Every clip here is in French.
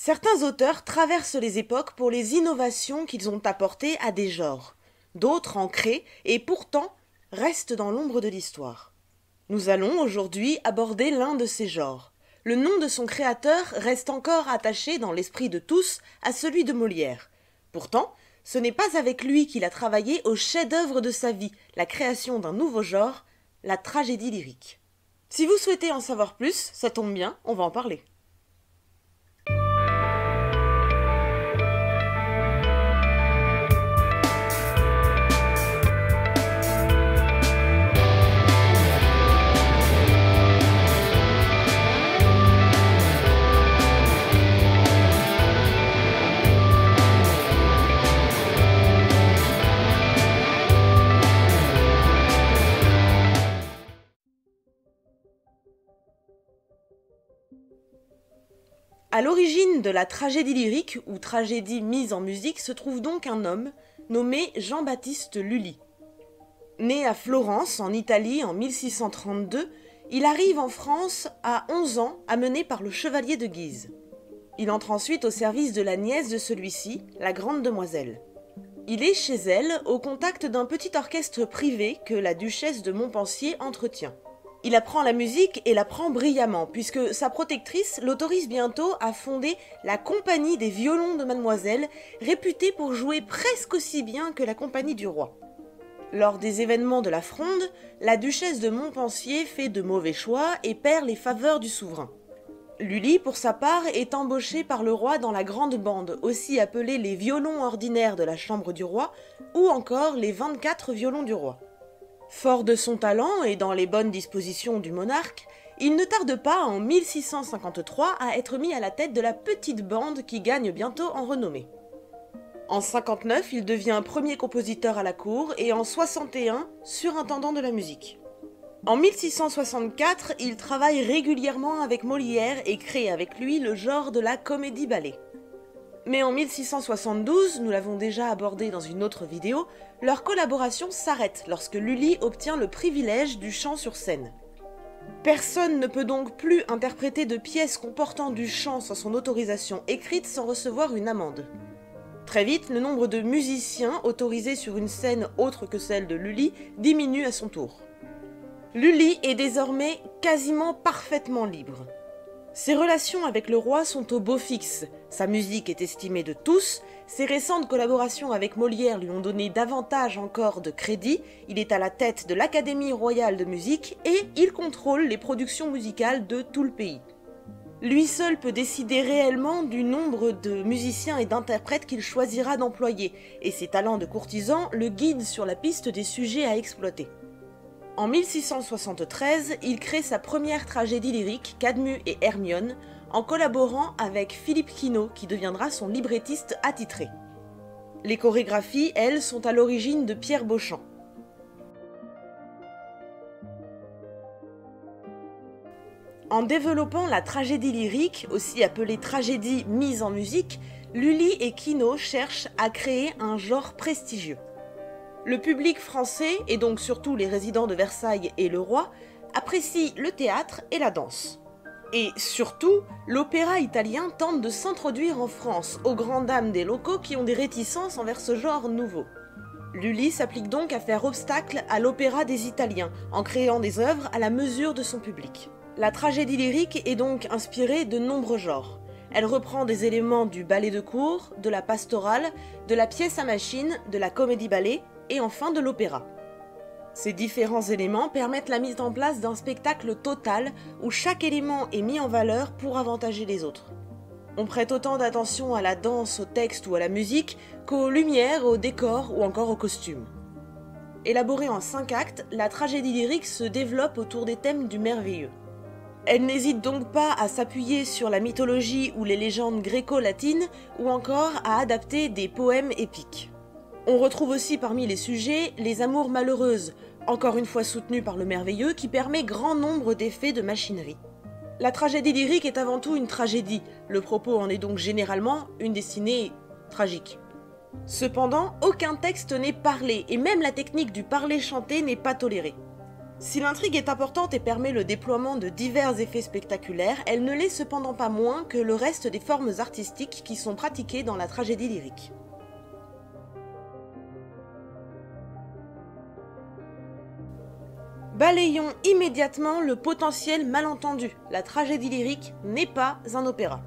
Certains auteurs traversent les époques pour les innovations qu'ils ont apportées à des genres. D'autres en créent et pourtant restent dans l'ombre de l'histoire. Nous allons aujourd'hui aborder l'un de ces genres. Le nom de son créateur reste encore attaché dans l'esprit de tous à celui de Molière. Pourtant, ce n'est pas avec lui qu'il a travaillé au chef-d'œuvre de sa vie, la création d'un nouveau genre, la tragédie lyrique. Si vous souhaitez en savoir plus, ça tombe bien, on va en parler. À l'origine de la tragédie lyrique ou tragédie mise en musique se trouve donc un homme nommé Jean-Baptiste Lully. Né à Florence, en Italie, en 1632, il arrive en France à 11 ans, amené par le chevalier de Guise. Il entre ensuite au service de la nièce de celui-ci, la grande demoiselle. Il est chez elle, au contact d'un petit orchestre privé que la duchesse de Montpensier entretient. Il apprend la musique et l'apprend brillamment, puisque sa protectrice l'autorise bientôt à fonder la Compagnie des violons de Mademoiselle, réputée pour jouer presque aussi bien que la Compagnie du Roi. Lors des événements de la Fronde, la duchesse de Montpensier fait de mauvais choix et perd les faveurs du souverain. Lully, pour sa part, est embauché par le roi dans la grande bande, aussi appelée les violons ordinaires de la chambre du roi, ou encore les 24 violons du roi. Fort de son talent et dans les bonnes dispositions du monarque, il ne tarde pas en 1653 à être mis à la tête de la petite bande qui gagne bientôt en renommée. En 59, il devient premier compositeur à la cour et en 61, surintendant de la musique. En 1664, il travaille régulièrement avec Molière et crée avec lui le genre de la comédie-ballet. Mais en 1672, nous l'avons déjà abordé dans une autre vidéo, leur collaboration s'arrête lorsque Lully obtient le privilège du chant sur scène. Personne ne peut donc plus interpréter de pièces comportant du chant sans son autorisation écrite sans recevoir une amende. Très vite, le nombre de musiciens autorisés sur une scène autre que celle de Lully diminue à son tour. Lully est désormais quasiment parfaitement libre. Ses relations avec le roi sont au beau fixe, sa musique est estimée de tous, ses récentes collaborations avec Molière lui ont donné davantage encore de crédit, il est à la tête de l'Académie royale de musique et il contrôle les productions musicales de tout le pays. Lui seul peut décider réellement du nombre de musiciens et d'interprètes qu'il choisira d'employer, et ses talents de courtisan le guident sur la piste des sujets à exploiter. En 1673, il crée sa première tragédie lyrique, Cadmus et Hermione, en collaborant avec Philippe Quinault, qui deviendra son librettiste attitré. Les chorégraphies, elles, sont à l'origine de Pierre Beauchamp. En développant la tragédie lyrique, aussi appelée tragédie mise en musique, Lully et Quinault cherchent à créer un genre prestigieux. Le public français, et donc surtout les résidents de Versailles et le roi, apprécie le théâtre et la danse. Et surtout, l'opéra italien tente de s'introduire en France, aux grandes dames des locaux qui ont des réticences envers ce genre nouveau. Lully s'applique donc à faire obstacle à l'opéra des Italiens, en créant des œuvres à la mesure de son public. La tragédie lyrique est donc inspirée de nombreux genres. Elle reprend des éléments du ballet de cour, de la pastorale, de la pièce à machine, de la comédie-ballet, et enfin de l'opéra. Ces différents éléments permettent la mise en place d'un spectacle total où chaque élément est mis en valeur pour avantager les autres. On prête autant d'attention à la danse, au texte ou à la musique qu'aux lumières, au décor ou encore aux costumes. Élaborée en cinq actes, la tragédie lyrique se développe autour des thèmes du merveilleux. Elle n'hésite donc pas à s'appuyer sur la mythologie ou les légendes gréco-latines ou encore à adapter des poèmes épiques. On retrouve aussi parmi les sujets les amours malheureuses, encore une fois soutenues par le merveilleux, qui permet grand nombre d'effets de machinerie. La tragédie lyrique est avant tout une tragédie, le propos en est donc généralement une destinée tragique. Cependant, aucun texte n'est parlé, et même la technique du parler chanté n'est pas tolérée. Si l'intrigue est importante et permet le déploiement de divers effets spectaculaires, elle ne l'est cependant pas moins que le reste des formes artistiques qui sont pratiquées dans la tragédie lyrique. Balayons immédiatement le potentiel malentendu. La tragédie lyrique n'est pas un opéra.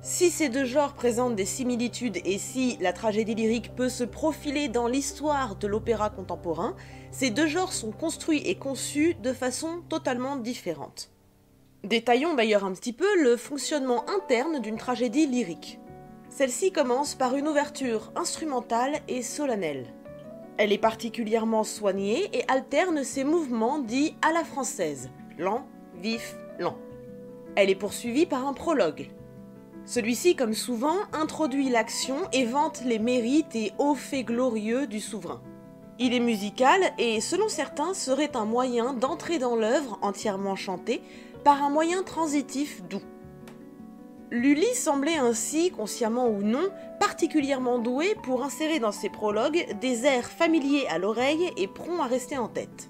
Si ces deux genres présentent des similitudes et si la tragédie lyrique peut se profiler dans l'histoire de l'opéra contemporain, ces deux genres sont construits et conçus de façon totalement différente. Détaillons d'ailleurs un petit peu le fonctionnement interne d'une tragédie lyrique. Celle-ci commence par une ouverture instrumentale et solennelle. Elle est particulièrement soignée et alterne ses mouvements dits à la française, lent, vif, lent. Elle est poursuivie par un prologue, celui-ci, comme souvent, introduit l'action et vante les mérites et hauts faits glorieux du souverain. Il est musical et, selon certains, serait un moyen d'entrer dans l'œuvre entièrement chantée par un moyen transitif doux. Lully semblait ainsi, consciemment ou non, particulièrement doué pour insérer dans ses prologues des airs familiers à l'oreille et prompts à rester en tête.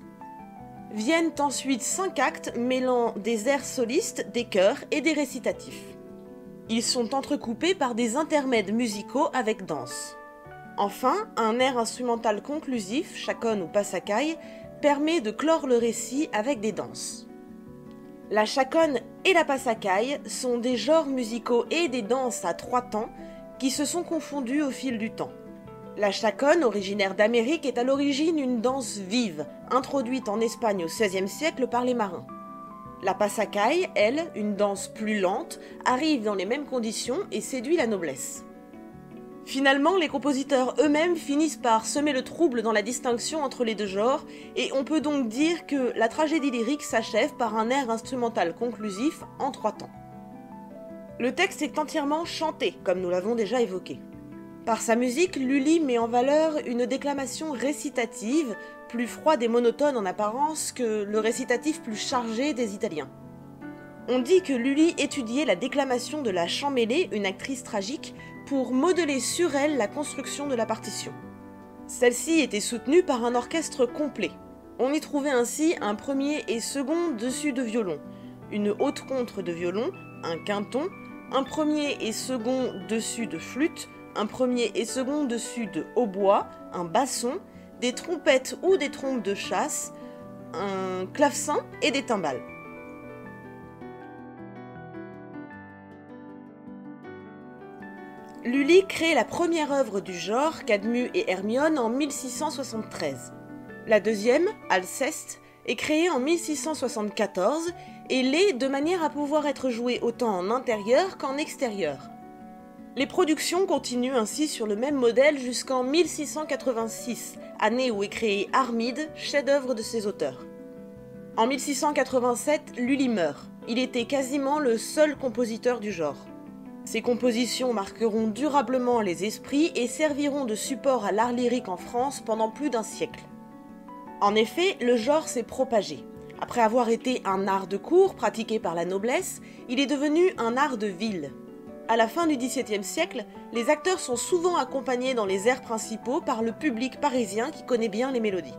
Viennent ensuite cinq actes mêlant des airs solistes, des chœurs et des récitatifs. Ils sont entrecoupés par des intermèdes musicaux avec danse. Enfin, un air instrumental conclusif, chaconne ou passacaille, permet de clore le récit avec des danses. La chaconne et la passacaille sont des genres musicaux et des danses à trois temps qui se sont confondus au fil du temps. La chaconne, originaire d'Amérique, est à l'origine une danse vive, introduite en Espagne au XVIe siècle par les marins. La Passacaille, elle, une danse plus lente, arrive dans les mêmes conditions et séduit la noblesse. Finalement, les compositeurs eux-mêmes finissent par semer le trouble dans la distinction entre les deux genres, et on peut donc dire que la tragédie lyrique s'achève par un air instrumental conclusif en trois temps. Le texte est entièrement chanté, comme nous l'avons déjà évoqué. Par sa musique, Lully met en valeur une déclamation récitative, plus froide et monotone en apparence que le récitatif plus chargé des Italiens. On dit que Lully étudiait la déclamation de la Champmélé, une actrice tragique, pour modeler sur elle la construction de la partition. Celle-ci était soutenue par un orchestre complet. On y trouvait ainsi un premier et second dessus de violon, une haute contre de violon, un quinton, un premier et second dessus de flûte, un premier et second dessus de hautbois, un basson, des trompettes ou des trompes de chasse, un clavecin et des timbales. Lully crée la première œuvre du genre, Cadmus et Hermione, en 1673. La deuxième, Alceste, est créée en 1674 et l'est de manière à pouvoir être jouée autant en intérieur qu'en extérieur. Les productions continuent ainsi sur le même modèle jusqu'en 1686, année où est créé Armide, chef-d'œuvre de ses auteurs. En 1687, Lully meurt. Il était quasiment le seul compositeur du genre. Ses compositions marqueront durablement les esprits et serviront de support à l'art lyrique en France pendant plus d'un siècle. En effet, le genre s'est propagé. Après avoir été un art de cour pratiqué par la noblesse, il est devenu un art de ville. À la fin du XVIIe siècle, les acteurs sont souvent accompagnés dans les airs principaux par le public parisien qui connaît bien les mélodies.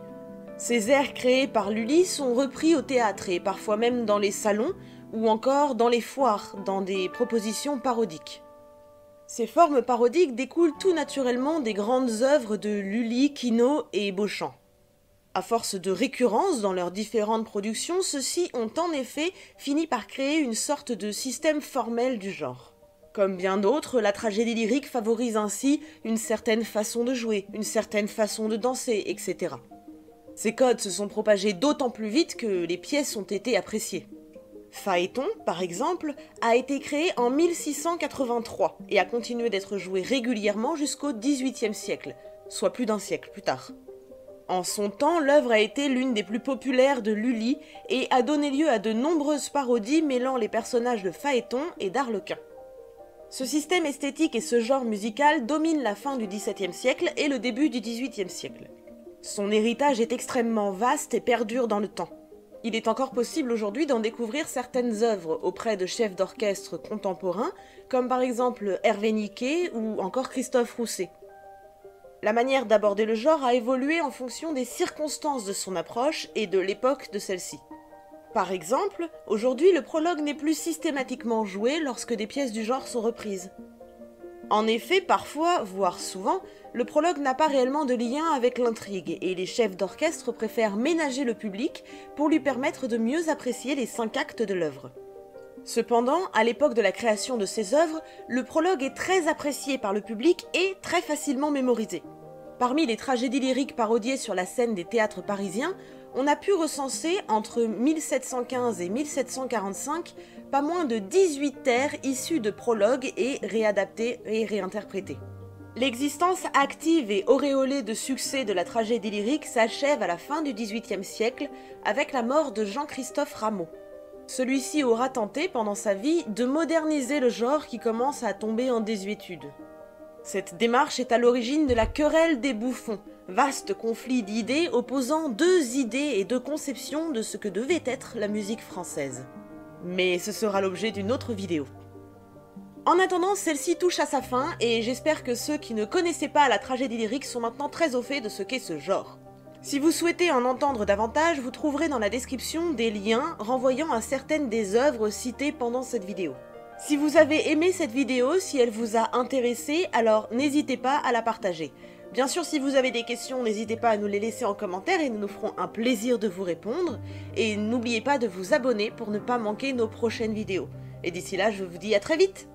Ces airs créés par Lully sont repris au théâtre et parfois même dans les salons ou encore dans les foires, dans des propositions parodiques. Ces formes parodiques découlent tout naturellement des grandes œuvres de Lully, Quinault et Beauchamp. À force de récurrence dans leurs différentes productions, ceux-ci ont en effet fini par créer une sorte de système formel du genre. Comme bien d'autres, la tragédie lyrique favorise ainsi une certaine façon de jouer, une certaine façon de danser, etc. Ces codes se sont propagés d'autant plus vite que les pièces ont été appréciées. Phaéton, par exemple, a été créé en 1683 et a continué d'être joué régulièrement jusqu'au XVIIIe siècle, soit plus d'un siècle plus tard. En son temps, l'œuvre a été l'une des plus populaires de Lully et a donné lieu à de nombreuses parodies mêlant les personnages de Phaéton et d'Arlequin. Ce système esthétique et ce genre musical dominent la fin du XVIIe siècle et le début du XVIIIe siècle. Son héritage est extrêmement vaste et perdure dans le temps. Il est encore possible aujourd'hui d'en découvrir certaines œuvres auprès de chefs d'orchestre contemporains, comme par exemple Hervé Niquet ou encore Christophe Rousset. La manière d'aborder le genre a évolué en fonction des circonstances de son approche et de l'époque de celle-ci. Par exemple, aujourd'hui le prologue n'est plus systématiquement joué lorsque des pièces du genre sont reprises. En effet, parfois, voire souvent, le prologue n'a pas réellement de lien avec l'intrigue, et les chefs d'orchestre préfèrent ménager le public pour lui permettre de mieux apprécier les cinq actes de l'œuvre. Cependant, à l'époque de la création de ces œuvres, le prologue est très apprécié par le public et très facilement mémorisé. Parmi les tragédies lyriques parodiées sur la scène des théâtres parisiens, on a pu recenser entre 1715 et 1745 pas moins de 18 airs issus de prologues et réadaptés et réinterprétés. L'existence active et auréolée de succès de la tragédie lyrique s'achève à la fin du XVIIIe siècle avec la mort de Jean-Christophe Rameau. Celui-ci aura tenté pendant sa vie de moderniser le genre qui commence à tomber en désuétude. Cette démarche est à l'origine de la querelle des bouffons, vaste conflit d'idées opposant deux idées et deux conceptions de ce que devait être la musique française. Mais ce sera l'objet d'une autre vidéo. En attendant, celle-ci touche à sa fin, et j'espère que ceux qui ne connaissaient pas la tragédie lyrique sont maintenant très au fait de ce qu'est ce genre. Si vous souhaitez en entendre davantage, vous trouverez dans la description des liens renvoyant à certaines des œuvres citées pendant cette vidéo. Si vous avez aimé cette vidéo, si elle vous a intéressé, alors n'hésitez pas à la partager. Bien sûr, si vous avez des questions, n'hésitez pas à nous les laisser en commentaire et nous nous ferons un plaisir de vous répondre. Et n'oubliez pas de vous abonner pour ne pas manquer nos prochaines vidéos. Et d'ici là, je vous dis à très vite